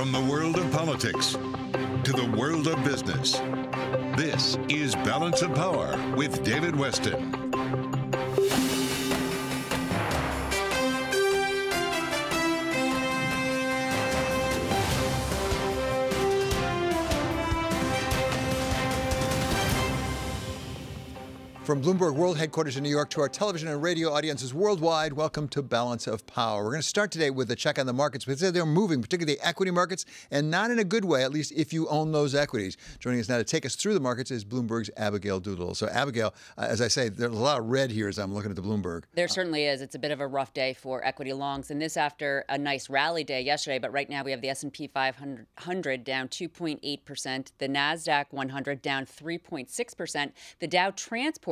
From the world of politics to the world of business, this is Balance of Power with David Westin. From Bloomberg World Headquarters in New York to our television and radio audiences worldwide, welcome to Balance of Power. We're going to start today with a check on the markets because they're moving, particularly the equity markets, and not in a good way, at least if you own those equities. Joining us now to take us through the markets is Bloomberg's Abigail Doolittle. So, Abigail, uh, as I say, there's a lot of red here as I'm looking at the Bloomberg. There certainly is. It's a bit of a rough day for equity longs, and this after a nice rally day yesterday. But right now we have the S&P 500 down 2.8 percent, the Nasdaq 100 down 3.6 percent, the Dow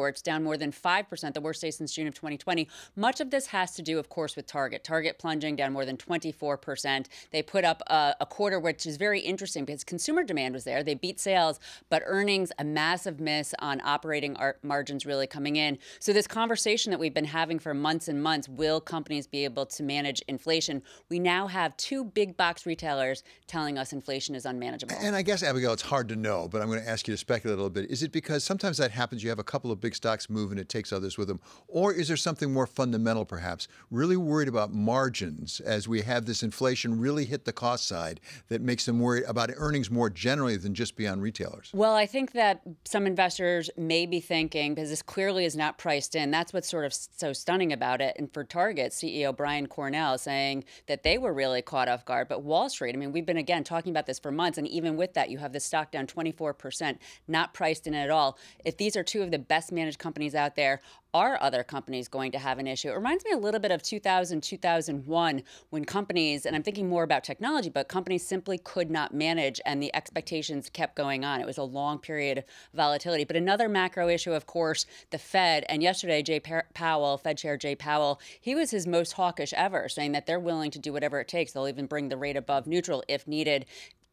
Transports down more than 5%, the worst day since June of 2020. Much of this has to do, of course, with Target. Target plunging down more than 24%. They put up a, a quarter, which is very interesting because consumer demand was there. They beat sales, but earnings, a massive miss on operating margins really coming in. So, this conversation that we've been having for months and months will companies be able to manage inflation? We now have two big box retailers telling us inflation is unmanageable. And I guess, Abigail, it's hard to know, but I'm going to ask you to speculate a little bit. Is it because sometimes that happens? You have a couple of big stocks move and it takes others with them? Or is there something more fundamental, perhaps? Really worried about margins as we have this inflation really hit the cost side that makes them worry about earnings more generally than just beyond retailers? Well, I think that some investors may be thinking, because this clearly is not priced in, that's what's sort of so stunning about it. And for Target, CEO Brian Cornell saying that they were really caught off guard. But Wall Street, I mean, we've been again talking about this for months. And even with that, you have the stock down 24%, not priced in at all. If these are two of the best managed companies out there, are other companies going to have an issue? It reminds me a little bit of 2000, 2001, when companies, and I'm thinking more about technology, but companies simply could not manage and the expectations kept going on. It was a long period of volatility. But another macro issue, of course, the Fed. And yesterday, Jay Powell, Fed Chair Jay Powell, he was his most hawkish ever, saying that they're willing to do whatever it takes. They'll even bring the rate above neutral if needed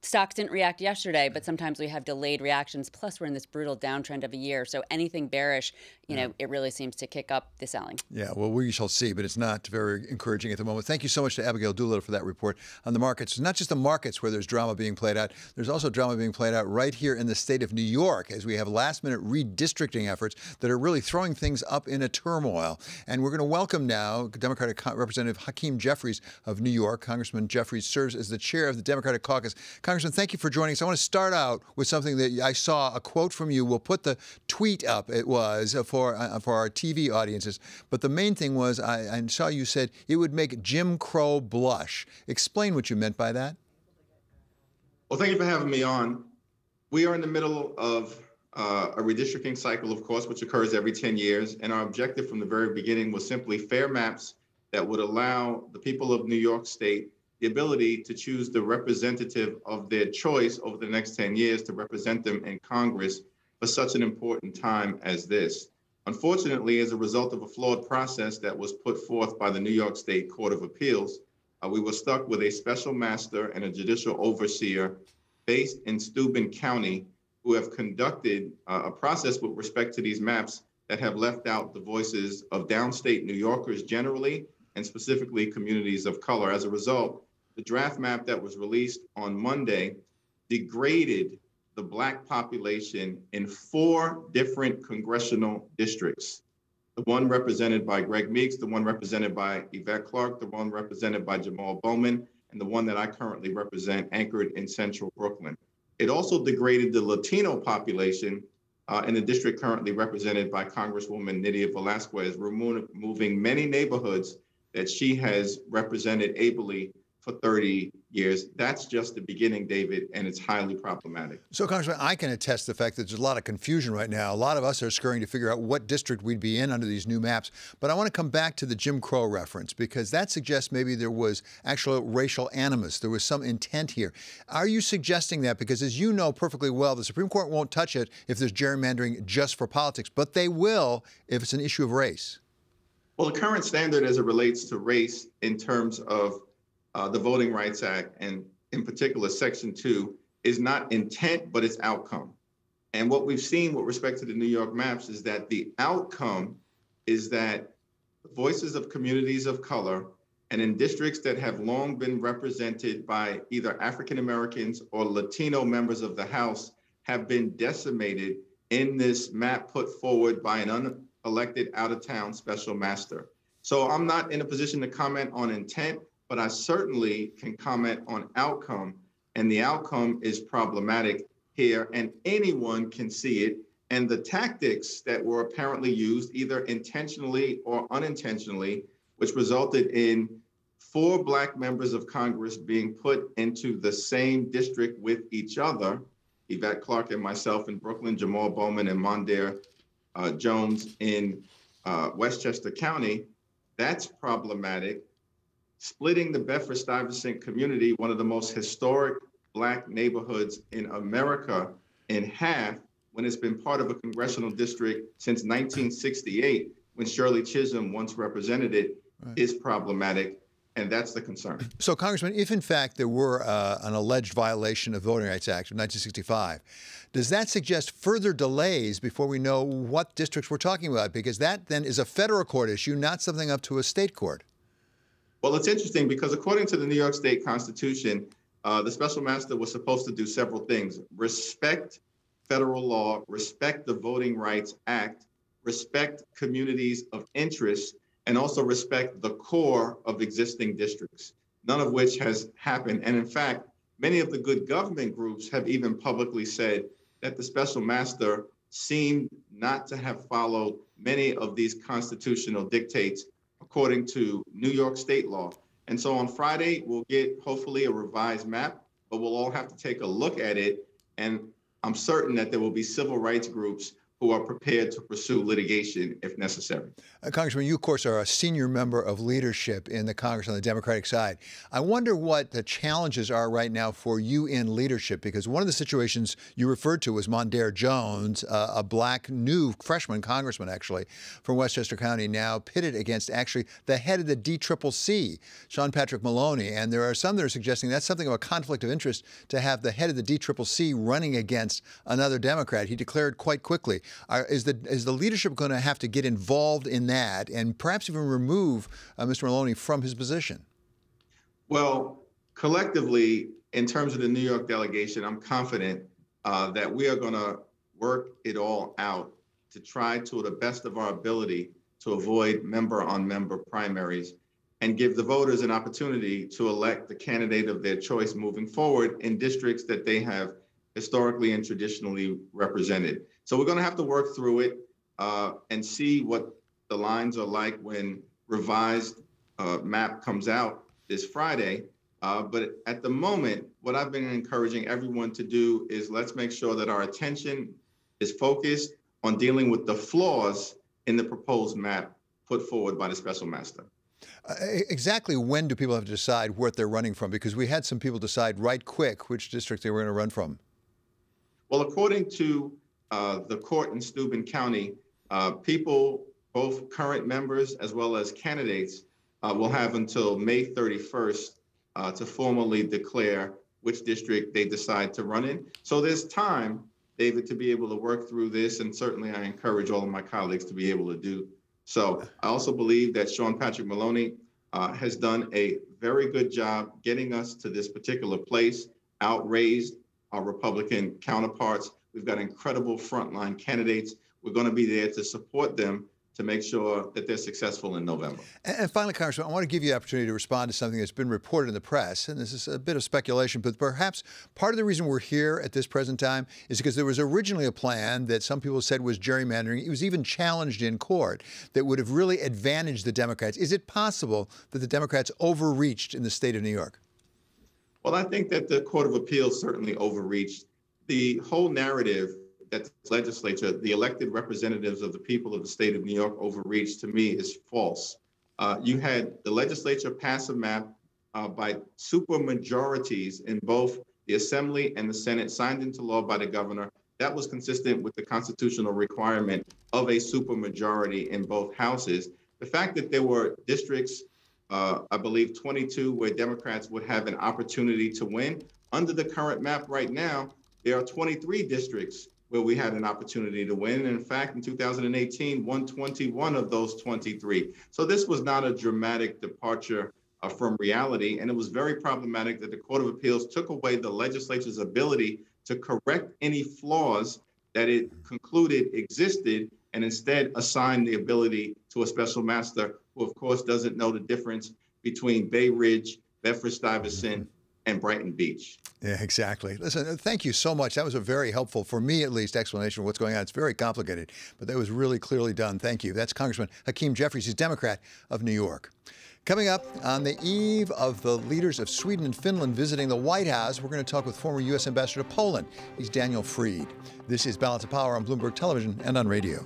stocks didn't react yesterday, but sometimes we have delayed reactions. Plus, we're in this brutal downtrend of a year. So anything bearish, you know, it really seems to kick up the selling. Yeah, well, we shall see, but it's not very encouraging at the moment. Thank you so much to Abigail Doolittle for that report on the markets. It's not just the markets where there's drama being played out, there's also drama being played out right here in the state of New York as we have last minute redistricting efforts that are really throwing things up in a turmoil. And we're going to welcome now Democratic Representative Hakeem Jeffries of New York. Congressman Jeffries serves as the chair of the Democratic caucus. Congressman, thank you for joining us. I want to start out with something that I saw a quote from you. We'll put the tweet up. It was for uh, for our TV audiences, but the main thing was I, I saw you said it would make Jim Crow blush. Explain what you meant by that. Well, thank you for having me on. We are in the middle of uh, a redistricting cycle, of course, which occurs every 10 years. And our objective from the very beginning was simply fair maps that would allow the people of New York State the ability to choose the representative of their choice over the next 10 years to represent them in Congress for such an important time as this. Unfortunately, as a result of a flawed process that was put forth by the New York State Court of Appeals, uh, we were stuck with a special master and a judicial overseer based in Steuben County who have conducted uh, a process with respect to these maps that have left out the voices of downstate New Yorkers generally and specifically communities of color. As a result, the draft map that was released on Monday degraded the Black population in four different congressional districts. The one represented by Greg Meeks, the one represented by Yvette Clarke, the one represented by Jamal Bowman, and the one that I currently represent anchored in central Brooklyn. It also degraded the Latino population uh, in the district currently represented by Congresswoman Nydia Velázquez, removing many neighborhoods that she has represented ably for 30 years. That's just the beginning, David, and it's highly problematic. So, Congressman, I can attest to the fact that there's a lot of confusion right now. A lot of us are scurrying to figure out what district we'd be in under these new maps. But I want to come back to the Jim Crow reference because that suggests maybe there was actual racial animus. There was some intent here. Are you suggesting that? Because as you know perfectly well, the Supreme Court won't touch it if there's gerrymandering just for politics, but they will if it's an issue of race. Well, the current standard as it relates to race in terms of uh, the Voting Rights Act, and in particular, Section 2, is not intent, but it's outcome. And what we've seen with respect to the New York maps is that the outcome is that voices of communities of color And in districts that have long been represented by either African Americans or Latino members of the House have been decimated in this map put forward by an unelected out of town special master. So I'm not in a position to comment on intent, but I certainly can comment on outcome. And the outcome is problematic here, and anyone can see it. And the tactics that were apparently used, either intentionally or unintentionally, which resulted in four Black members of Congress being put into the same district with each other Yvette Clarke and myself in Brooklyn, Jamal Bowman and Mondaire uh, Jones in uh, Westchester County. That's problematic. Splitting the Bedford Stuyvesant community, one of the most historic Black neighborhoods in America, in half when it's been part of a congressional district since 1968, when Shirley Chisholm once represented it, right. is problematic. And that's the concern. So, Congressman, if in fact there were uh, an alleged violation of Voting Rights Act of 1965, does that suggest further delays before we know what districts we're talking about? Because that then is a federal court issue, not something up to a state court. Well, it's interesting because according to the New York State Constitution, uh, the special master was supposed to do several things respect federal law, respect the Voting Rights Act, respect communities of interest, and also respect the core of existing districts, none of which has happened. And in fact, many of the good government groups have even publicly said that the special master seemed not to have followed many of these constitutional dictates according to New York state law. And so on Friday, we'll get hopefully a revised map, but we'll all have to take a look at it. And I'm certain that there will be civil rights groups who are prepared to pursue litigation if necessary. Uh, Congressman, you, of course, are a senior member of leadership in the Congress on the Democratic side. I wonder what the challenges are right now for you in leadership, because one of the situations you referred to was Mondaire Jones, uh, a black new freshman congressman, actually, from Westchester County, now pitted against actually the head of the DCCC, Sean Patrick Maloney. And there are some that are suggesting that's something of a conflict of interest to have the head of the DCCC running against another Democrat. He declared quite quickly are, is the is the leadership going to have to get involved in that and perhaps even remove uh, Mr. Maloney from his position? Well, collectively, in terms of the New York delegation, I'm confident uh, that we are going to work it all out to try to the best of our ability to avoid member on member primaries and give the voters an opportunity to elect the candidate of their choice moving forward in districts that they have historically and traditionally represented. So we're going to have to work through it uh, and see what the lines are like when revised uh, map comes out this Friday. Uh, but at the moment, what I've been encouraging everyone to do is let's make sure that our attention is focused on dealing with the flaws in the proposed map put forward by the special master. Uh, exactly when do people have to decide what they're running from? Because we had some people decide right quick which district they were going to run from. Well, according to uh, the court in Steuben County, uh, people, both current members as well as candidates, uh, will have until May 31st uh, to formally declare which district they decide to run in. So there's time, David, to be able to work through this, and certainly I encourage all of my colleagues to be able to do so. I also believe that Sean Patrick Maloney uh, has done a very good job getting us to this particular place, outraised our Republican counterparts. We've got incredible frontline candidates. We're going to be there to support them to make sure that they're successful in November. And finally, Congressman, I want to give you the opportunity to respond to something that's been reported in the press, and this is a bit of speculation, but perhaps part of the reason we're here at this present time is because there was originally a plan that some people said was gerrymandering. It was even challenged in court that would have really advantaged the Democrats. Is it possible that the Democrats overreached in the state of New York? Well, I think that the Court of Appeals certainly overreached. The whole narrative that the legislature, the elected representatives of the people of the state of New York overreached to me is false. Uh, you had the legislature pass a map uh, by super majorities in both the Assembly and the Senate, signed into law by the governor. That was consistent with the constitutional requirement of a supermajority in both houses. The fact that there were districts uh, I believe 22 where Democrats would have an opportunity to win. Under the current map right now, there are 23 districts where we had an opportunity to win. In fact, in 2018, 121 of those 23. So this was not a dramatic departure uh, from reality. And it was very problematic that the Court of Appeals took away the legislature's ability to correct any flaws that it concluded existed and instead assigned the ability to a special master who, of course, doesn't know the difference between Bay Ridge, Bedford Stuyvesant, and Brighton Beach. Yeah, exactly. Listen, uh, thank you so much. That was a very helpful, for me at least, explanation of what's going on. It's very complicated, but that was really clearly done. Thank you. That's Congressman Hakeem Jeffries. He's Democrat of New York. Coming up on the eve of the leaders of Sweden and Finland visiting the White House, we're going to talk with former U.S. Ambassador to Poland. He's Daniel Fried. This is Balance of Power on Bloomberg Television and on radio.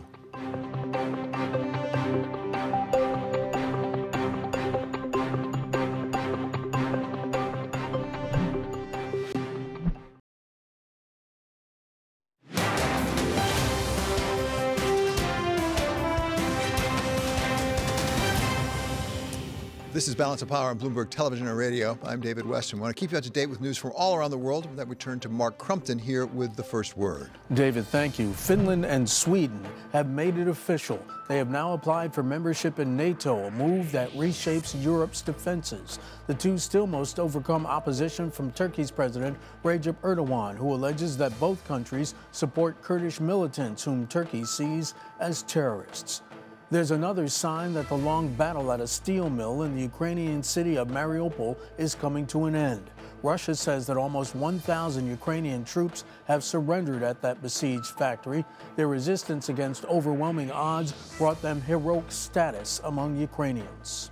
Balance of Power on Bloomberg Television and Radio. I'm David Westin. I want to keep you up to date with news from all around the world. That we turn to Mark Crumpton here with the first word. David, thank you. Finland and Sweden have made it official. They have now applied for membership in NATO, a move that reshapes Europe's defenses. The two still must overcome opposition from Turkey's President Recep Erdogan, who alleges that both countries support Kurdish militants whom Turkey sees as terrorists. There's another sign that the long battle at a steel mill in the Ukrainian city of Mariupol is coming to an end. Russia says that almost 1,000 Ukrainian troops have surrendered at that besieged factory. Their resistance against overwhelming odds brought them heroic status among Ukrainians.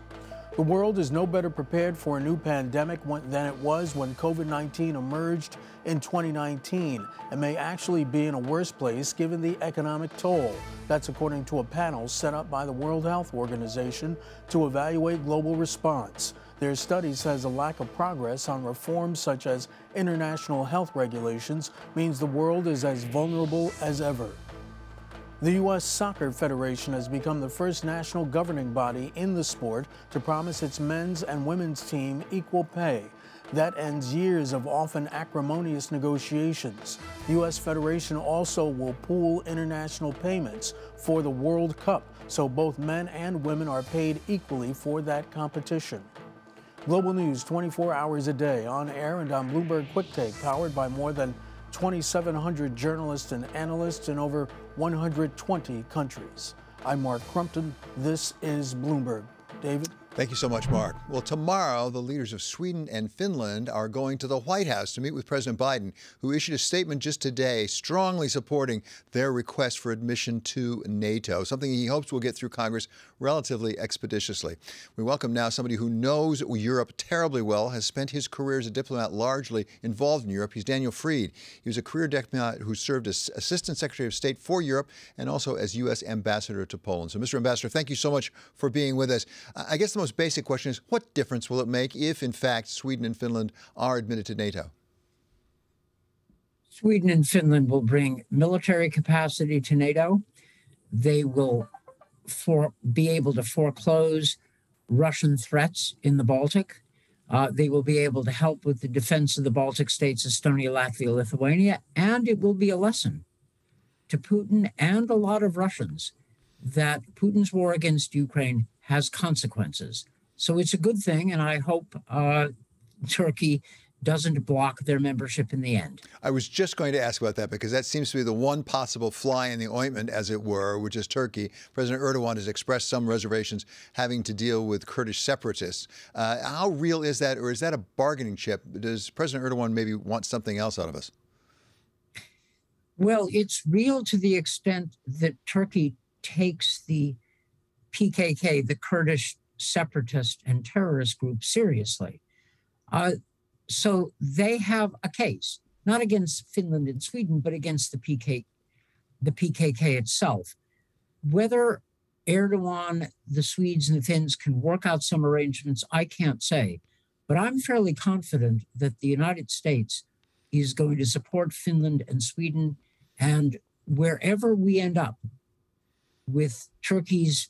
The world is no better prepared for a new pandemic than it was when COVID 19 emerged in 2019 and may actually be in a worse place given the economic toll. That's according to a panel set up by the World Health Organization to evaluate global response. Their study says a lack of progress on reforms such as international health regulations means the world is as vulnerable as ever. The U.S. Soccer Federation has become the first national governing body in the sport to promise its men's and women's team equal pay. That ends years of often acrimonious negotiations. The U.S. Federation also will pool international payments for the World Cup, so both men and women are paid equally for that competition. Global News 24 hours a day on air and on Bloomberg Quick Take, powered by more than 2,700 journalists and analysts in over 120 countries. I'm Mark Crumpton. This is Bloomberg. David? Thank you so much, Mark. Well, tomorrow, the leaders of Sweden and Finland are going to the White House to meet with President Biden, who issued a statement just today strongly supporting their request for admission to NATO, something he hopes will get through Congress relatively expeditiously. We welcome now somebody who knows Europe terribly well, has spent his career as a diplomat largely involved in Europe. He's Daniel Fried. He was a career diplomat who served as Assistant Secretary of State for Europe and also as U.S. Ambassador to Poland. So, Mr. Ambassador, thank you so much for being with us. I guess the most most basic question is what difference will it make if, in fact, Sweden and Finland are admitted to NATO? Sweden and Finland will bring military capacity to NATO. They will for, be able to foreclose Russian threats in the Baltic. Uh, they will be able to help with the defense of the Baltic states, Estonia, Latvia, Lithuania, and it will be a lesson to Putin and a lot of Russians that Putin's war against Ukraine has consequences. So it's a good thing, and I hope uh, Turkey doesn't block their membership in the end. I was just going to ask about that because that seems to be the one possible fly in the ointment, as it were, which is Turkey. President Erdogan has expressed some reservations having to deal with Kurdish separatists. Uh, how real is that, or is that a bargaining chip? Does President Erdogan maybe want something else out of us? Well, it's real to the extent that Turkey takes the PKK, the Kurdish separatist and terrorist group, seriously. Uh, so they have a case, not against Finland and Sweden, but against the PK, the PKK itself. Whether Erdogan, the Swedes, and the Finns can work out some arrangements, I can't say. But I'm fairly confident that the United States is going to support Finland and Sweden. And wherever we end up with Turkey's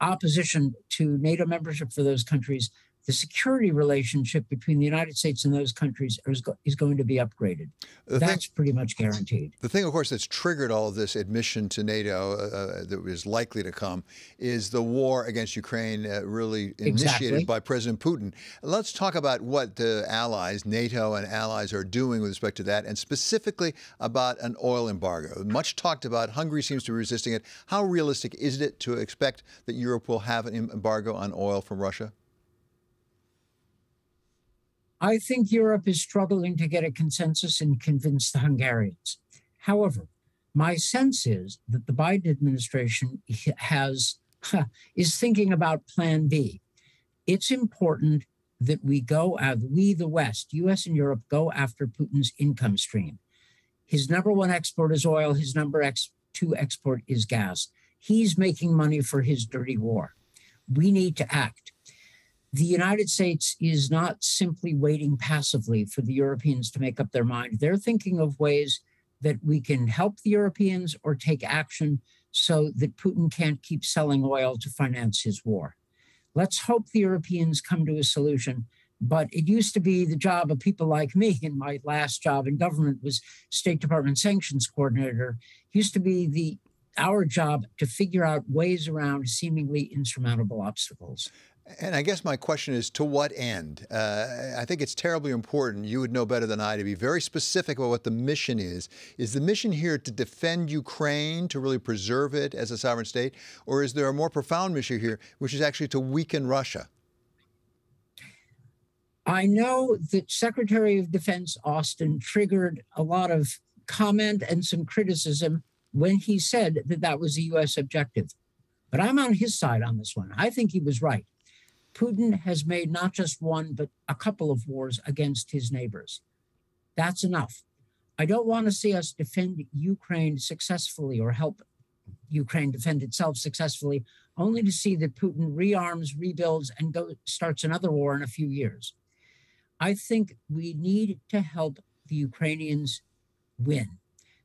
opposition to NATO membership for those countries, the security relationship between the United States and those countries is, go- is going to be upgraded. The That's thing, pretty much guaranteed. the thing, of course, that's triggered all of this admission to NATO uh, uh, that is likely to come is the war against Ukraine, uh, really initiated Exactly. by President Putin. Let's talk about what the allies, NATO and allies, are doing with respect to that, and specifically about an oil embargo. Much talked about. Hungary seems to be resisting it. How realistic is it to expect that Europe will have an embargo on oil from Russia? I think Europe is struggling to get a consensus and convince the Hungarians. However, my sense is that the Biden administration has is thinking about Plan B. It's important that we go out, we the West, U.S. and Europe, go after Putin's income stream. His number one export is oil. His number ex- two export is gas. He's making money for his dirty war. We need to act the United States is not simply waiting passively for the Europeans to make up their mind. They're thinking of ways that we can help the Europeans or take action so that Putin can't keep selling oil to finance his war. Let's hope the Europeans come to a solution. But it used to be the job of people like me, in my last job in government was State Department sanctions coordinator. It Used to be the our job to figure out ways around seemingly insurmountable obstacles. And I guess my question is to what end? Uh, I think it's terribly important. You would know better than I to be very specific about what the mission is. Is the mission here to defend Ukraine, to really preserve it as a sovereign state? Or is there a more profound mission here, which is actually to weaken Russia? I know that Secretary of Defense Austin triggered a lot of comment and some criticism when he said that that was a U.S. objective. But I'm on his side on this one. I think he was right. Putin has made not just one, but a couple of wars against his neighbors. That's enough. I don't want to see us defend Ukraine successfully or help Ukraine defend itself successfully, only to see that Putin rearms, rebuilds, and go, starts another war in a few years. I think we need to help the Ukrainians win,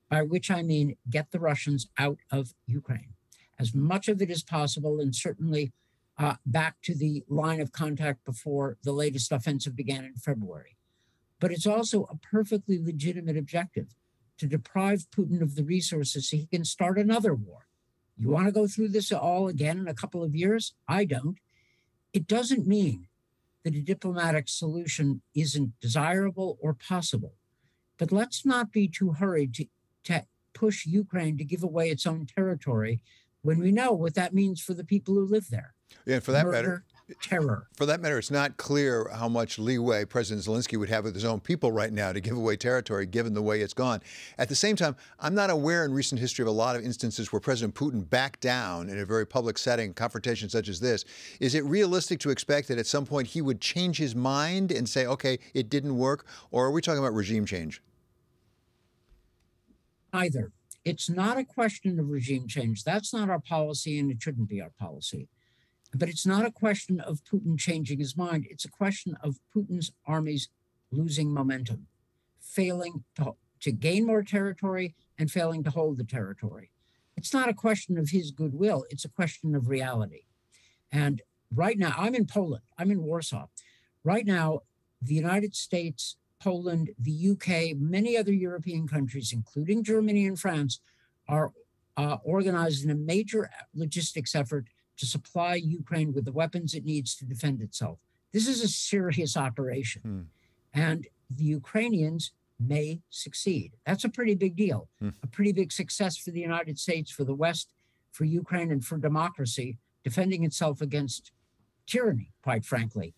by which I mean get the Russians out of Ukraine as much of it as possible, and certainly uh, back to the line of contact before the latest offensive began in February. But it's also a perfectly legitimate objective to deprive Putin of the resources so he can start another war. You want to go through this all again in a couple of years? I don't. It doesn't mean that a diplomatic solution isn't desirable or possible. But let's not be too hurried to, to push Ukraine to give away its own territory when we know what that means for the people who live there. Yeah, for that matter, terror. for that matter, it's not clear how much leeway President Zelensky would have with his own people right now to give away territory, given the way it's gone. At the same time, I'm not aware in recent history of a lot of instances where President Putin backed down in a very public setting, confrontation such as this. Is it realistic to expect that at some point he would change his mind and say, okay, it didn't work? Or are we talking about regime change? Either. It's not a question of regime change. That's not our policy, and it shouldn't be our policy. But it's not a question of Putin changing his mind. It's a question of Putin's armies losing momentum, failing to, to gain more territory and failing to hold the territory. It's not a question of his goodwill, it's a question of reality. And right now, I'm in Poland, I'm in Warsaw. Right now, the United States, Poland, the UK, many other European countries, including Germany and France, are uh, organized in a major logistics effort to supply Ukraine with the weapons it needs to defend itself. This is a serious operation. Hmm. And the Ukrainians may succeed. That's a pretty big deal, Hmm. a pretty big success for the United States, for the West, for Ukraine, and for democracy, defending itself against tyranny, quite frankly.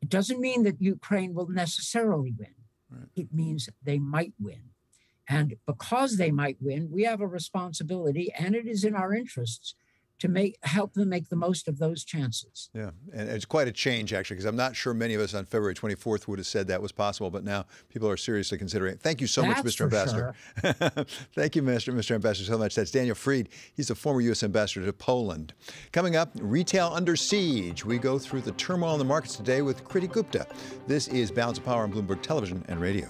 It doesn't mean that Ukraine will necessarily win, Right. it means they might win. And because they might win, we have a responsibility, and it is in our interests to make help them make the most of those chances. Yeah, and it's quite a change actually, because I'm not sure many of us on February 24th would have said that was possible, but now people are seriously considering it. Thank you so much, That's Mr. for Ambassador. Thank you, Mr. Mr. Ambassador, so much. That's Daniel Fried. He's a former U.S. Ambassador to Poland. Coming up, retail under siege. We go through the turmoil in the markets today with Kriti Gupta. This is Balance of Power on Bloomberg Television and Radio.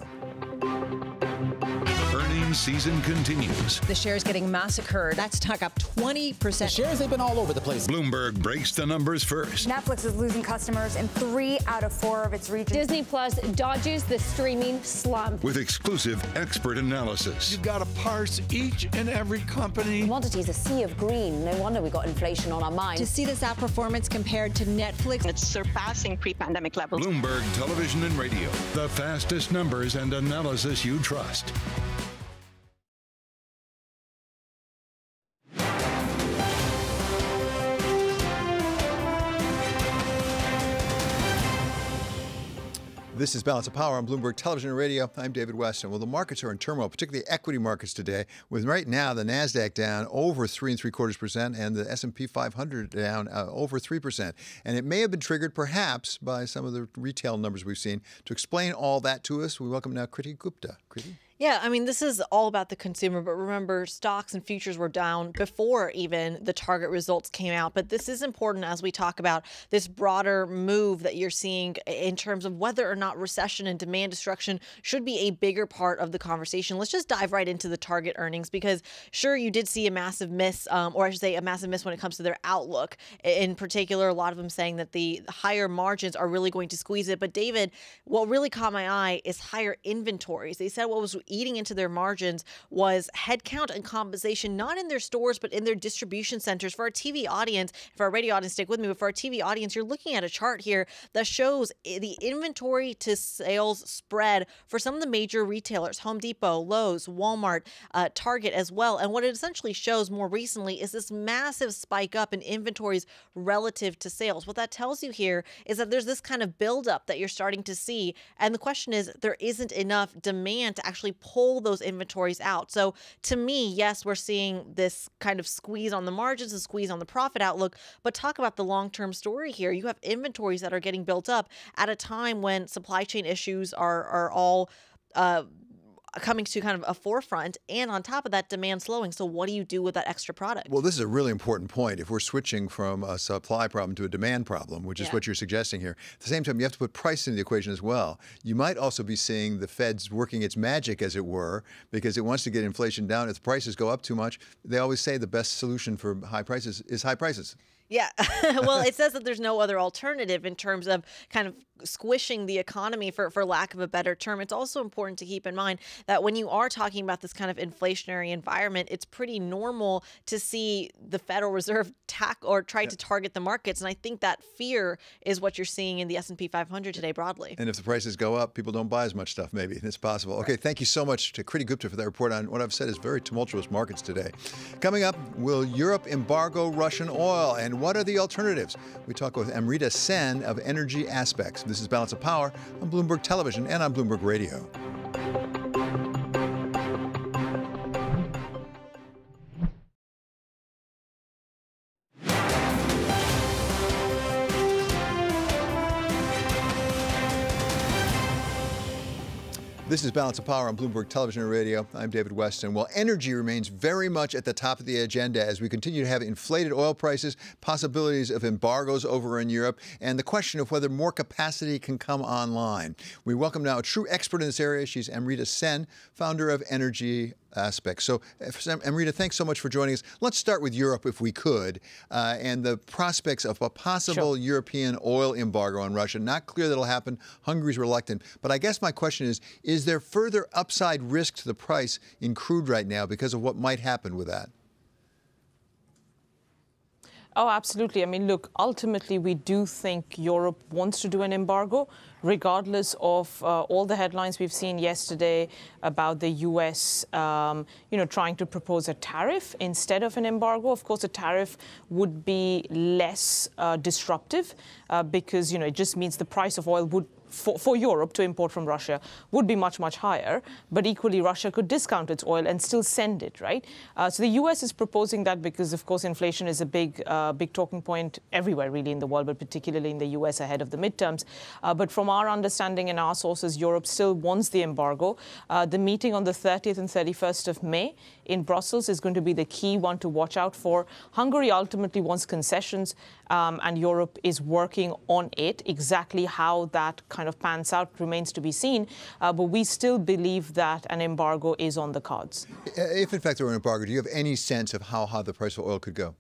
Earnings season continues. The shares getting massacred. That stock up 20%. The shares, they've been all over the place. Bloomberg breaks the numbers first. Netflix is losing customers in three out of four of its regions. Disney Plus dodges the streaming slump. With exclusive expert analysis. You've got to parse each and every company. Commodities a sea of green. No wonder we got inflation on our mind. To see this outperformance compared to Netflix, it's surpassing pre-pandemic levels. Bloomberg Television and Radio, the fastest numbers and analysis you trust. This is Balance of Power on Bloomberg Television and Radio. I'm David Westin. Well, the markets are in turmoil, particularly equity markets today, with right now the Nasdaq down over three and three quarters percent, and the S&P 500 down uh, over three percent. And it may have been triggered, perhaps, by some of the retail numbers we've seen. To explain all that to us, we welcome now Kriti Gupta. Kriti. Yeah, I mean, this is all about the consumer, but remember, stocks and futures were down before even the target results came out. But this is important as we talk about this broader move that you're seeing in terms of whether or not recession and demand destruction should be a bigger part of the conversation. Let's just dive right into the target earnings because, sure, you did see a massive miss, um, or I should say, a massive miss when it comes to their outlook. In particular, a lot of them saying that the higher margins are really going to squeeze it. But, David, what really caught my eye is higher inventories. They said what was eating into their margins was headcount and compensation, not in their stores, but in their distribution centers. For our TV audience, for our radio audience, stick with me, but for our TV audience, you're looking at a chart here that shows the inventory to sales spread for some of the major retailers Home Depot, Lowe's, Walmart, uh, Target as well. And what it essentially shows more recently is this massive spike up in inventories relative to sales. What that tells you here is that there's this kind of buildup that you're starting to see. And the question is, there isn't enough demand to actually pull those inventories out. So to me, yes, we're seeing this kind of squeeze on the margins, a squeeze on the profit outlook, but talk about the long-term story here. You have inventories that are getting built up at a time when supply chain issues are are all uh, coming to kind of a forefront and on top of that demand slowing. So what do you do with that extra product? Well this is a really important point. If we're switching from a supply problem to a demand problem which is what you're suggesting here at the same time you have to put price into the equation as well. You might also be seeing the fed's working its magic as it were because it wants to get inflation down. If prices go up too much they always say the best solution for high prices is high prices yeah. well, it says that there's no other alternative in terms of kind of squishing the economy for, for lack of a better term. It's also important to keep in mind that when you are talking about this kind of inflationary environment, it's pretty normal to see the Federal Reserve tack or try yeah. to target the markets. And I think that fear is what you're seeing in the S&P 500 today broadly. And if the prices go up, people don't buy as much stuff maybe. It's possible. Okay, thank you so much to Kriti Gupta for that report on what I've said is very tumultuous markets today. Coming up, will Europe embargo Russian oil and what are the alternatives? We talk with Amrita Sen of Energy Aspects. This is Balance of Power on Bloomberg Television and on Bloomberg Radio. This is Balance of Power on Bloomberg Television and Radio. I'm David Westin. Well, energy remains very much at the top of the agenda as we continue to have inflated oil prices, possibilities of embargoes over in Europe, and the question of whether more capacity can come online. We welcome now a true expert in this area. She's Amrita Sen, founder of Energy aspects. So, Amrita, thanks so much for joining us. Let's start with Europe, if we could, uh, and the prospects of a possible sure. European oil embargo on Russia. Not clear that'll happen. Hungary's reluctant. But I guess my question is is there further upside risk to the price in crude right now because of what might happen with that? Oh, absolutely. I mean, look, ultimately, we do think Europe wants to do an embargo regardless of uh, all the headlines we've seen yesterday about the U.S. Um, you know, trying to propose a tariff instead of an embargo. Of course, a tariff would be less uh, disruptive uh, because you know it just means the price of oil would for, for Europe to import from Russia would be much, much higher. But equally, Russia could discount its oil and still send it, right? Uh, so the U.S. is proposing that because, of course, inflation is a big, uh, big talking point everywhere, really, in the world, but particularly in the U.S. ahead of the midterms. Uh, but from our understanding and our sources, Europe still wants the embargo. Uh, the meeting on the 30th and 31st of May in Brussels is going to be the key one to watch out for. Hungary ultimately wants concessions, um, and Europe is working on it. Exactly how that kind of pans out remains to be seen. Uh, but we still believe that an embargo is on the cards. If in fact there were an embargo, do you have any sense of how high the price of oil could go?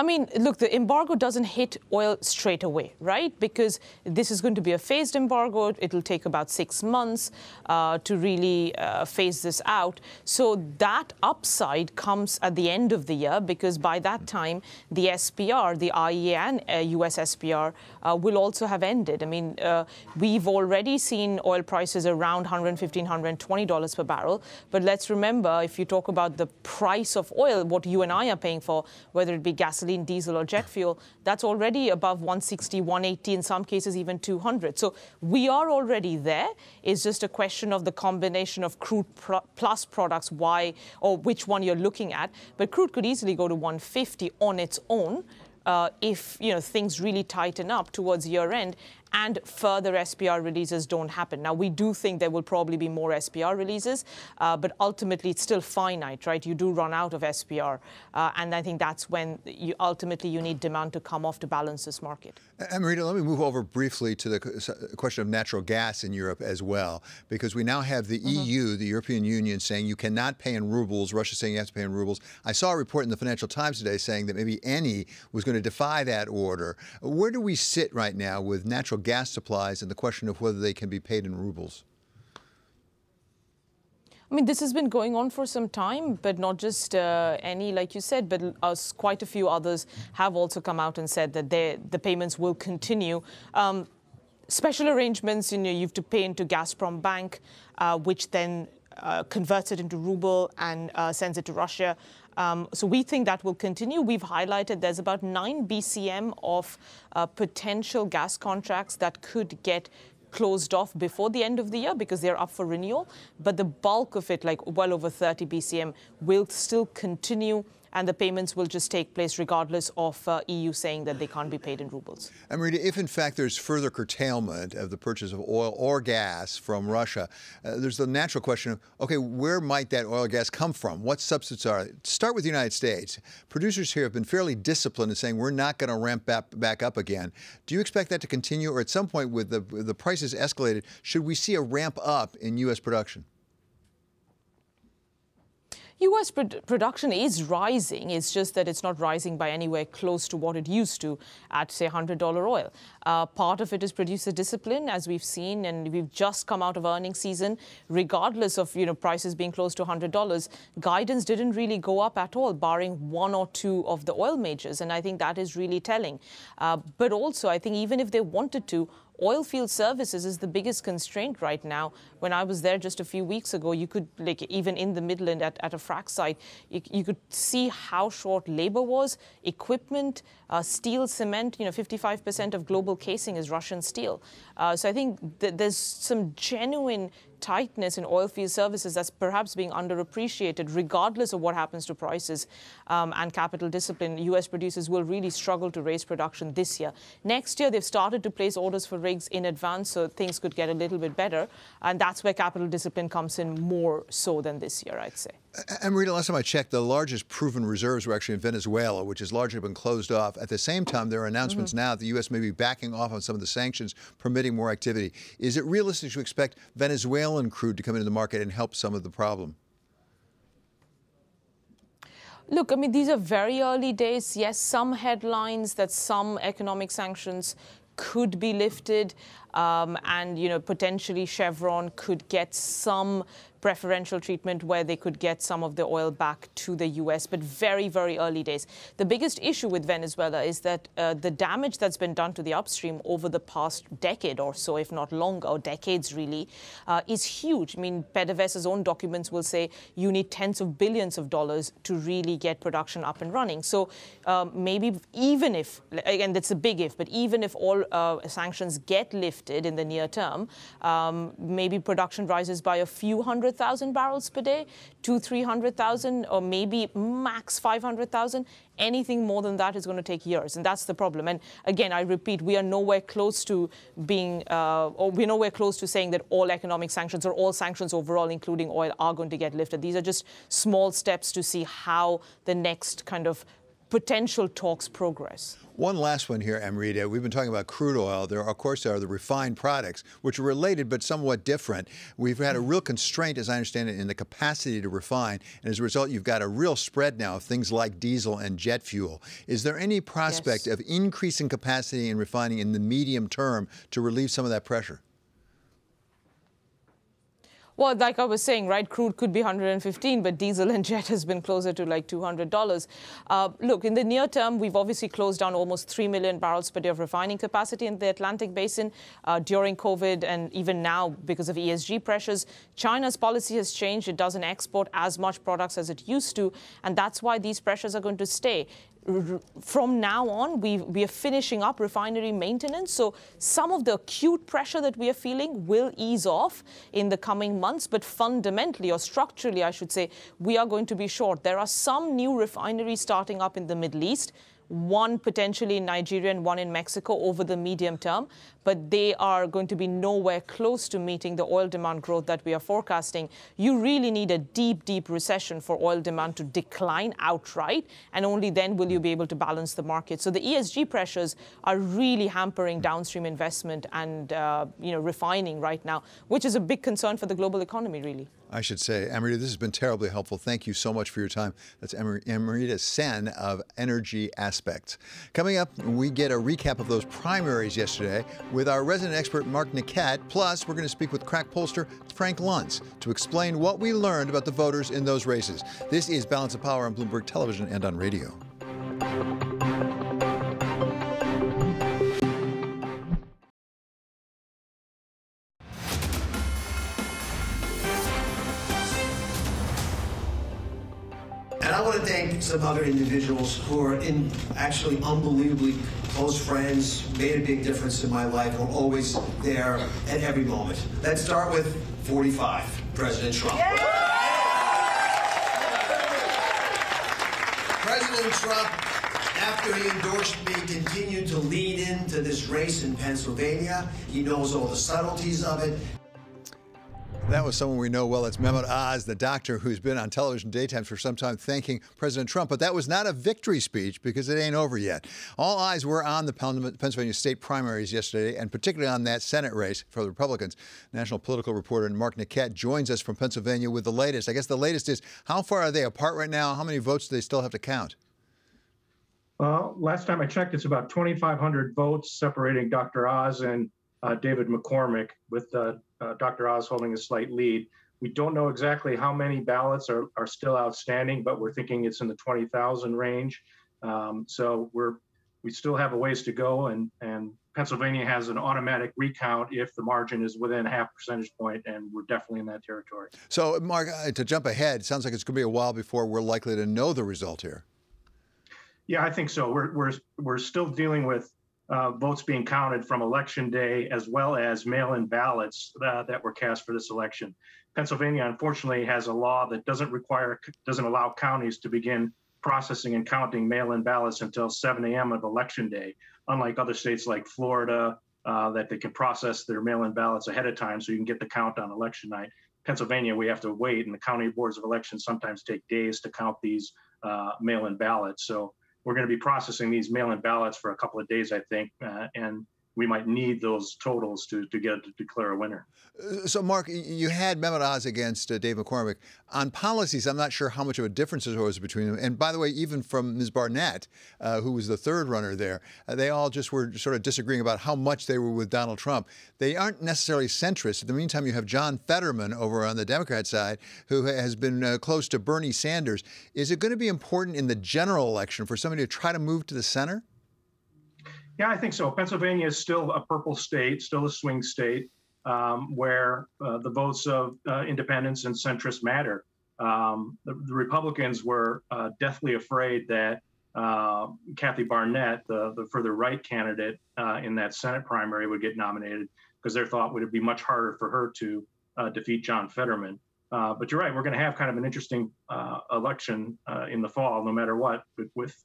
I mean, look, the embargo doesn't hit oil straight away, right? Because this is going to be a phased embargo. It'll take about six months uh, to really uh, phase this out. So that upside comes at the end of the year because by that time, the SPR, the IEA and uh, US SPR uh, will also have ended. I mean, uh, we've already seen oil prices around $115, $120 per barrel. But let's remember, if you talk about the price of oil, what you and I are paying for, whether it be gasoline, gasoline, diesel, or jet fuel, that's already above 160, 180, in some cases even 200. So we are already there. It's just a question of the combination of crude pro plus products, why or which one you're looking at. But crude could easily go to 150 on its own. Uh, if you know things really tighten up towards year end and further SPR releases don't happen. Now, we do think there will probably be more SPR releases, uh, but ultimately it's still finite, right? You do run out of SPR, uh, and I think that's when you ultimately you need demand to come off to balance this market. Amrita, let me move over briefly to the question of natural gas in Europe as well, because we now have the mm -hmm. EU, the European Union, saying you cannot pay in rubles. Russia saying you have to pay in rubles. I saw a report in the Financial Times today saying that maybe Eni was going to defy that order. Where do we sit right now with natural gas supplies and the question of whether they can be paid in rubles? I mean, this has been going on for some time, but not just uh, Eni, like you said, but us, quite a few others have also come out and said that the payments will continue. Um, special arrangements, you know, you have to pay into Gazprom Bank, uh, which then uh, converts it into ruble and uh, sends it to Russia. Um, so we think that will continue. We've highlighted there's about 9 BCM of uh, potential gas contracts that could get closed off before the end of the year because they're up for renewal. But the bulk of it, like well over 30 BCM, will still continue and the payments will just take place regardless of uh, EU saying that they can't be paid in rubles. And Amrita, if in fact there's further curtailment of the purchase of oil or gas from Russia, uh, there's the natural question of, okay, where might that oil or gas come from? What substitutes are? Start with the United States. Producers here have been fairly disciplined in saying we're not going to ramp back, back up again. Do you expect that to continue, or at some point with the, the prices escalated, should we see a ramp up in U.S. production? U.S. production is rising. It's just that it's not rising by anywhere close to what it used to at, say, $100 oil. Uh, part of it is producer discipline, as we've seen, and we've just come out of earnings season. Regardless of you know prices being close to $100, guidance didn't really go up at all, barring one or two of the oil majors, and I think that is really telling. Uh, but also, I think even if they wanted to, oilfield services is the biggest constraint right now. When I was there just a few weeks ago, you could, like, even in the Midland at, at a frac site, you, you could see how short labor was, equipment, uh, steel, cement. You know, 55% of global casing is Russian steel. Uh, so I think th there's some genuine tightness in oilfield services that's perhaps being underappreciated, regardless of what happens to prices um, and capital discipline. U.S. producers will really struggle to raise production this year. Next year, they've started to place orders for rigs in advance, so things could get a little bit better. And that's where capital discipline comes in more so than this year, I'd say. And Amrita, last time I checked, the largest proven reserves were actually in Venezuela, which has largely been closed off. At the same time, there are announcements mm -hmm. now that the U.S. may be backing off on some of the sanctions, permitting more activity. Is it realistic to expect Venezuelan crude to come into the market and help some of the problem? Look, I mean, these are very early days. Yes, some headlines that some economic sanctions could be lifted, um, and you know potentially Chevron could get some preferential treatment where they could get some of the oil back to the U.S., but very, very early days. The biggest issue with Venezuela is that uh, the damage that's been done to the upstream over the past decade or so, if not longer, or decades really, uh, is huge. I mean, PDVSA's own documents will say you need tens of billions of dollars to really get production up and running. So um, maybe even if, again, that's a big if, but even if all uh, sanctions get lifted in the near term, um, maybe production rises by a few hundred 400,000 barrels per day to 300,000 or maybe max 500,000. Anything more than that is going to take years, and that's the problem. And again, I repeat, we are nowhere close to being, uh, or we're nowhere close to saying that all economic sanctions or all sanctions overall, including oil, are going to get lifted. These are just small steps to see how the next kind of potential talks progress. One last one here, Amrita. We've been talking about crude oil. There, are, of course, there are the refined products, which are related but somewhat different. We've had a real constraint, as I understand it, in the capacity to refine, and as a result, you've got a real spread now of things like diesel and jet fuel. Is there any prospect yes. of increasing capacity in refining in the medium term to relieve some of that pressure? Well, like I was saying, right, crude could be 115, but diesel and jet has been closer to like $200. Uh, look, in the near term, we've obviously closed down almost 3 million barrels per day of refining capacity in the Atlantic basin uh, during COVID and even now because of ESG pressures. China's policy has changed. It doesn't export as much products as it used to, and that's why these pressures are going to stay from now on, we, we are finishing up refinery maintenance. So some of the acute pressure that we are feeling will ease off in the coming months. But fundamentally, or structurally, I should say, we are going to be short. There are some new refineries starting up in the Middle East one potentially in Nigeria and one in Mexico over the medium term, but they are going to be nowhere close to meeting the oil demand growth that we are forecasting. You really need a deep, deep recession for oil demand to decline outright, and only then will you be able to balance the market. So the ESG pressures are really hampering downstream investment and uh, you know refining right now, which is a big concern for the global economy, really. I should say. Amrita, this has been terribly helpful. Thank you so much for your time. That's Amrita Sen of Energy Aspects. Coming up, we get a recap of those primaries yesterday with our resident expert, Mark Niquette. Plus, we're going to speak with crack pollster Frank Luntz to explain what we learned about the voters in those races. This is Balance of Power on Bloomberg Television and on radio. Some other individuals who are in actually unbelievably close friends, made a big difference in my life, were always there at every moment. Let's start with 45, President Trump. Yeah! President Trump, after he endorsed me, continued to lean into this race in Pennsylvania. He knows all the subtleties of it. That was someone we know well. It's Mehmet Oz, the doctor who's been on television daytimes for some time thanking President Trump. But that was not a victory speech because it ain't over yet. All eyes were on the Pennsylvania state primaries yesterday, and particularly on that Senate race for the Republicans. National political reporter Mark Niquette joins us from Pennsylvania with the latest. I guess the latest is how far are they apart right now? How many votes do they still have to count? Well, last time I checked, it's about 2,500 votes separating Dr. Oz and uh, David McCormick, with uh, uh, Dr. Oz holding a slight lead. We don't know exactly how many ballots are, are still outstanding, but we're thinking it's in the 20,000 range. Um, so we're we still have a ways to go, and and Pennsylvania has an automatic recount if the margin is within a half percentage point, and we're definitely in that territory. So, Mark, uh, to jump ahead, sounds like it's going to be a while before we're likely to know the result here. Yeah, I think so. We're we're we're still dealing with uh, votes being counted from election day as well as mail-in ballots uh, that were cast for this election. Pennsylvania, unfortunately, has a law that doesn't require, doesn't allow counties to begin processing and counting mail-in ballots until 7 a.m. of election day, unlike other states like Florida, uh, that they can process their mail-in ballots ahead of time so you can get the count on election night. Pennsylvania, we have to wait, and the county boards of elections sometimes take days to count these uh, mail-in ballots. So we're going to be processing these mail-in ballots for a couple of days, I think, uh, and we might need those totals to, to get to declare a winner. Uh, so, Mark, you had Mehmet Oz against uh, Dave McCormick. On policies, I'm not sure how much of a difference there was between them. And by the way, even from Ms. Barnette, uh, who was the third runner there, uh, they all just were sort of disagreeing about how much they were with Donald Trump. They aren't necessarily centrist. In the meantime, you have John Fetterman over on the Democrat side, who has been uh, close to Bernie Sanders. Is it going to be important in the general election for somebody to try to move to the center? Yeah, I think so. Pennsylvania is still a purple state, still a swing state, um, where uh, the votes of uh, independents and centrists matter. Um, the, the, Republicans were uh, deathly afraid that uh, Kathy Barnette, the, the further right candidate uh, in that Senate primary, would get nominated because their thought would it be much harder for her to uh, defeat John Fetterman. but you're right, we're going to have kind of an interesting election in the fall, no matter what, with, with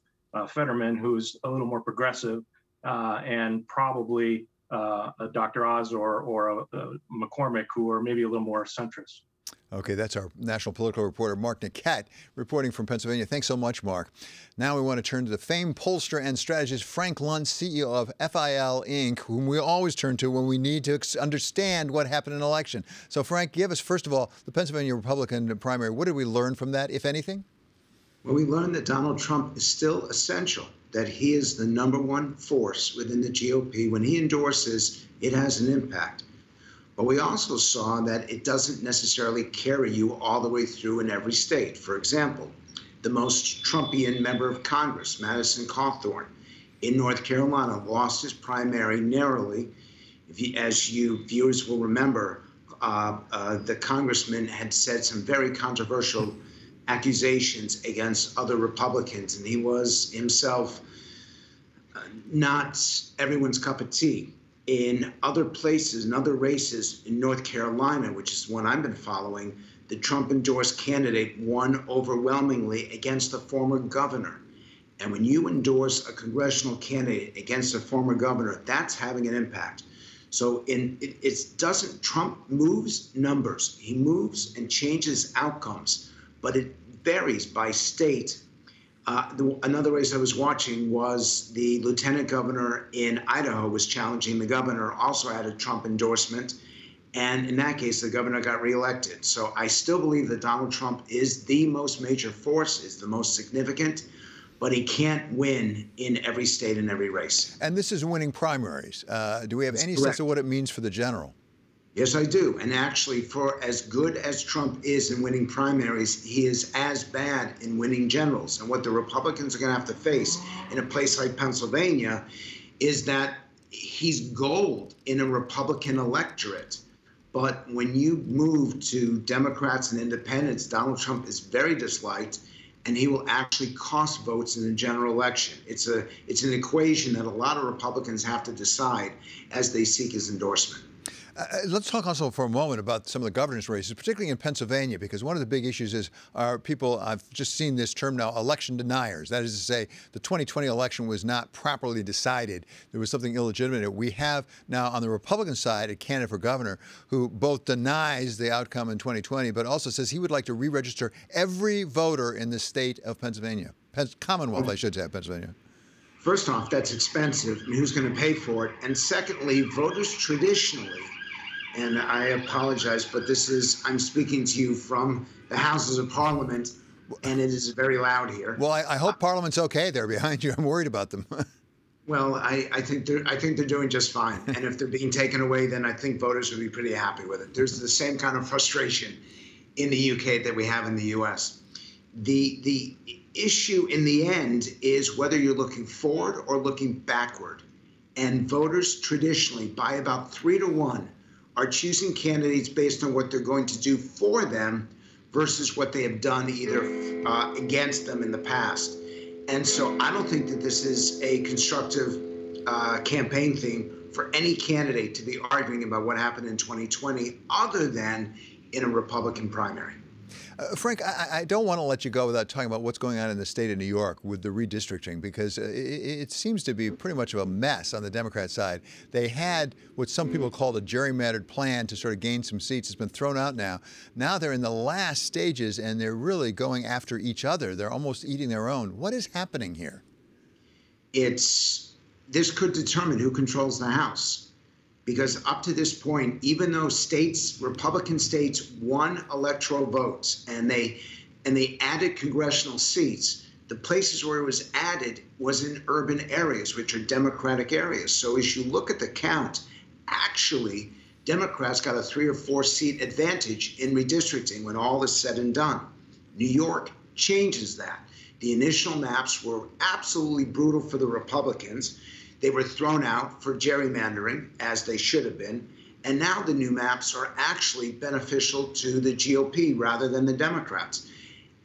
Fetterman, who's a little more progressive uh, and probably uh, Dr. Oz or, or a, a McCormick, who are maybe a little more centrist. Okay, that's our national political reporter, Mark Niquette, reporting from Pennsylvania. Thanks so much, Mark. Now we want to turn to the famed pollster and strategist Frank Luntz, CEO of FIL Inc., whom we always turn to when we need to understand what happened in an election. So, Frank, give us, first of all, the Pennsylvania Republican primary. What did we learn from that, if anything? We learned that Donald Trump is still essential, that he is the number one force within the GOP. When he endorses, it has an impact. But we also saw that it doesn't necessarily carry you all the way through in every state. For example, the most Trumpian member of Congress, Madison Cawthorn, in North Carolina, lost his primary narrowly. As you viewers will remember, uh, uh, the congressman had said some very controversial accusations against other Republicans, and he was himself uh, not everyone's cup of tea in other places, in other races in North Carolina, which is one I've been following, the Trump endorsed candidate won overwhelmingly against the former governor. And when you endorse a congressional candidate against a former governor, that's having an impact. So in it, it doesn't Trump moves numbers. He moves and changes outcomes, but it varies by state uh, the, another race I was watching was the lieutenant governor in Idaho was challenging the governor, also had a Trump endorsement. And in that case, the governor got reelected. So I still believe that Donald Trump is the most major force, is the most significant, but he can't win in every state and every race. And this is winning primaries. Uh, do we have That's any correct. sense of what it means for the general? Yes, I do. And actually, for as good as Trump is in winning primaries, he is as bad in winning generals. And what the Republicans are going to have to face in a place like Pennsylvania is that he's gold in a Republican electorate. But when you move to Democrats and independents, Donald Trump is very disliked and he will actually cost votes in the general election. It's a it's an equation that a lot of Republicans have to decide as they seek his endorsement. Uh, uh, let's talk also for a moment about some of the governance races, particularly in Pennsylvania, because one of the big issues is are people, I've just seen this term now, election deniers. That is to say, the 2020 election was not properly decided. There was something illegitimate. We have now on the Republican side a candidate for governor who both denies the outcome in 2020, but also says he would like to re register every voter in the state of Pennsylvania. Commonwealth, I should say, Pennsylvania. First off, that's expensive, and who's going to pay for it? And secondly, voters traditionally and I apologize, but this is, I'm speaking to you from the Houses of Parliament, and it is very loud here. Well, I, I hope Parliament's okay there behind you. I'm worried about them. well, I, I, think they're, I think they're doing just fine. and if they're being taken away, then I think voters would be pretty happy with it. There's the same kind of frustration in the UK that we have in the US. The, the issue in the end is whether you're looking forward or looking backward. And voters traditionally, by about three to one, are choosing candidates based on what they're going to do for them versus what they have done either uh, against them in the past. And so I don't think that this is a constructive uh, campaign theme for any candidate to be arguing about what happened in 2020 other than in a Republican primary. Uh, Frank, I, I, don't want to let you go without talking about what's going on in the state of New York with the redistricting because uh, it, it, seems to be pretty much of a mess on the Democrat side. They had what some people called a gerrymandered plan to sort of gain some seats. It's been thrown out now. Now they're in the last stages and they're really going after each other. They're almost eating their own. What is happening here? It's this could determine who controls the House because up to this point, even though states, Republican states, won electoral votes and they and they added congressional seats, the places where it was added was in urban areas, which are Democratic areas. So as you look at the count, actually, Democrats got a three or four seat advantage in redistricting when all is said and done. New York changes that. The initial maps were absolutely brutal for the Republicans. They were thrown out for gerrymandering, as they should have been. And now the new maps are actually beneficial to the GOP rather than the Democrats.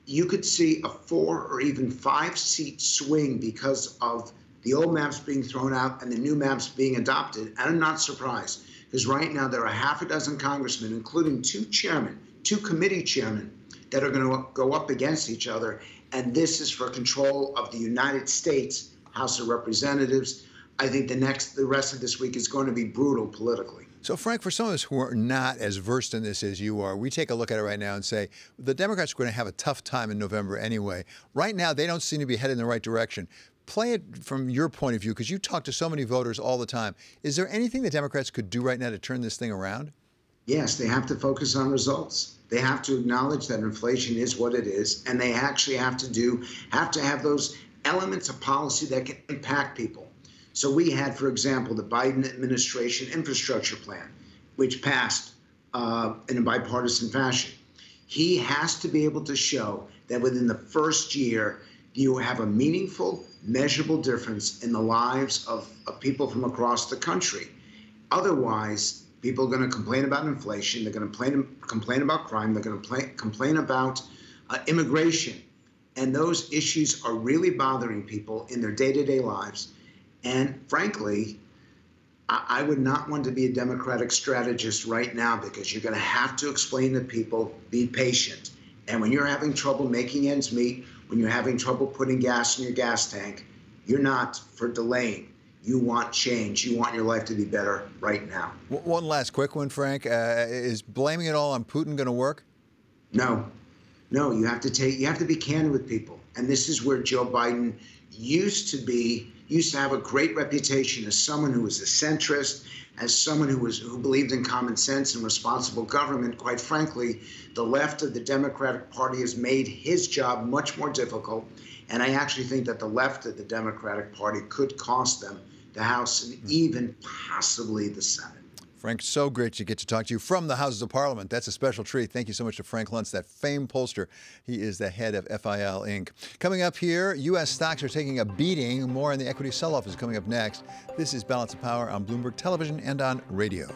You could see a four or even five seat swing because of the old maps being thrown out and the new maps being adopted. And I'm not surprised because right now there are half a dozen congressmen, including two chairmen, two committee chairmen, that are going to go up against each other. And this is for control of the United States House of Representatives. I think the next, the rest of this week is going to be brutal politically. So, Frank, for some of us who are not as versed in this as you are, we take a look at it right now and say the Democrats are going to have a tough time in November anyway. Right now, they don't seem to be headed in the right direction. Play it from your point of view, because you talk to so many voters all the time. Is there anything the Democrats could do right now to turn this thing around? Yes, they have to focus on results. They have to acknowledge that inflation is what it is, and they actually have to do have to have those elements of policy that can impact people. So we had, for example, the Biden administration infrastructure plan, which passed uh, in a bipartisan fashion. He has to be able to show that within the first year, you have a meaningful, measurable difference in the lives of, of people from across the country. Otherwise, people are going to complain about inflation. They're going to complain, complain about crime. They're going to complain about uh, immigration. And those issues are really bothering people in their day to day lives. And frankly, I would not want to be a Democratic strategist right now because you're going to have to explain to people, be patient. And when you're having trouble making ends meet, when you're having trouble putting gas in your gas tank, you're not for delaying. You want change. You want your life to be better right now. One last quick one, Frank. Uh, is blaming it all on Putin going to work? No, no. You have to take. You have to be candid with people, and this is where Joe Biden used to be used to have a great reputation as someone who was a centrist, as someone who was who believed in common sense and responsible government. Quite frankly, the left of the Democratic Party has made his job much more difficult. And I actually think that the left of the Democratic Party could cost them the House and hmm. even possibly the Senate. Frank, so great to get to talk to you from the Houses of Parliament. That's a special treat. Thank you so much to Frank Luntz, that famed pollster. He is the head of FIL Inc. Coming up here, U.S. stocks are taking a beating. More on the equity sell off is coming up next. This is Balance of Power on Bloomberg Television and on radio.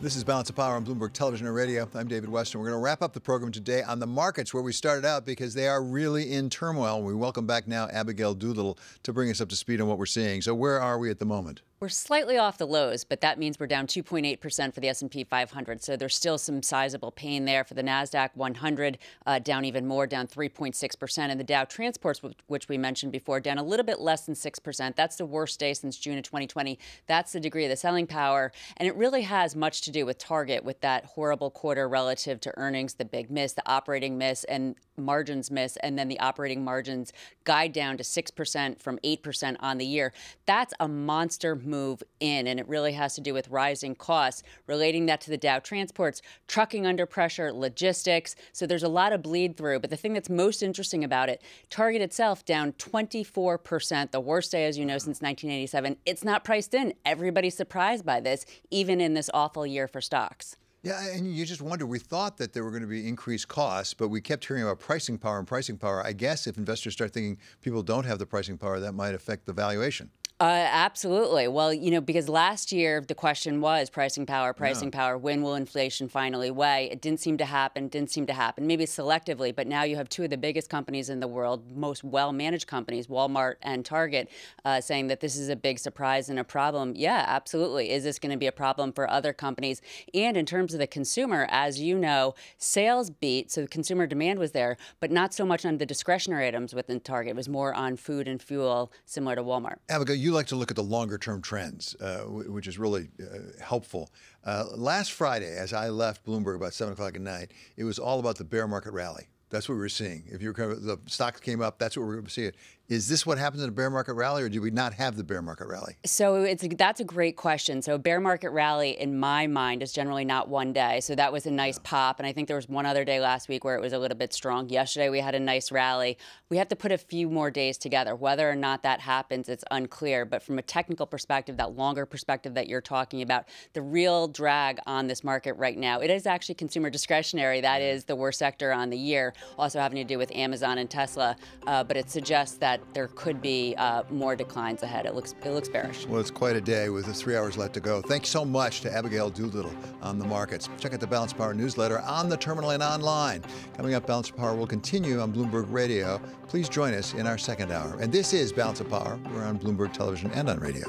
This is Balance of Power on Bloomberg Television and Radio. I'm David Westin. We're going to wrap up the program today on the markets where we started out because they are really in turmoil. We welcome back now Abigail Doolittle to bring us up to speed on what we're seeing. So where are we at the moment? We're slightly off the lows, but that means we're down 2.8% for the S&P 500. So there's still some sizable pain there for the Nasdaq 100, uh, down even more, down 3.6%, and the Dow Transports, which we mentioned before, down a little bit less than 6%. That's the worst day since June of 2020. That's the degree of the selling power, and it really has much to do with Target, with that horrible quarter relative to earnings, the big miss, the operating miss, and margins miss, and then the operating margins guide down to 6% from 8% on the year. That's a monster move in, and it really has to do with rising costs, relating that to the Dow transports, trucking under pressure, logistics. So there's a lot of bleed through. But the thing that's most interesting about it, Target itself down 24%, the worst day, as you know, since 1987. It's not priced in. Everybody's surprised by this, even in this awful year for stocks. Yeah, and you just wonder. We thought that there were going to be increased costs, but we kept hearing about pricing power and pricing power. I guess if investors start thinking people don't have the pricing power, that might affect the valuation. Uh, absolutely. Well, you know, because last year the question was pricing power, pricing yeah. power. When will inflation finally weigh? It didn't seem to happen. Didn't seem to happen. Maybe selectively, but now you have two of the biggest companies in the world, most well-managed companies, Walmart and Target, uh, saying that this is a big surprise and a problem. Yeah, absolutely. Is this going to be a problem for other companies? And in terms of the consumer, as you know, sales beat, so the consumer demand was there, but not so much on the discretionary items within Target. It was more on food and fuel, similar to Walmart. Abigail, you like to look at the longer term trends, uh, which is really uh, helpful. Uh, last Friday, as I left Bloomberg about 7 o'clock at night, it was all about the bear market rally. That's what we were seeing. If you were, the stocks came up, that's what we were going to see. It. Is this what happens in a bear market rally, or do we not have the bear market rally? So it's that's a great question. So a bear market rally, in my mind, is generally not one day. So that was a nice yeah. pop, and I think there was one other day last week where it was a little bit strong. Yesterday we had a nice rally. We have to put a few more days together. Whether or not that happens, it's unclear. But from a technical perspective, that longer perspective that you're talking about, the real drag on this market right now, it is actually consumer discretionary. That is the worst sector on the year, also having to do with Amazon and Tesla. Uh, but it suggests that that there could be uh, more declines ahead. It looks it looks bearish. Well, it's quite a day with three hours left to go. Thanks so much to Abigail Doolittle on the markets. Check out the Balance Power newsletter on the terminal and online. Coming up, Balance Power will continue on Bloomberg Radio. Please join us in our second hour. And this is Balance of Power. We're on Bloomberg Television and on radio.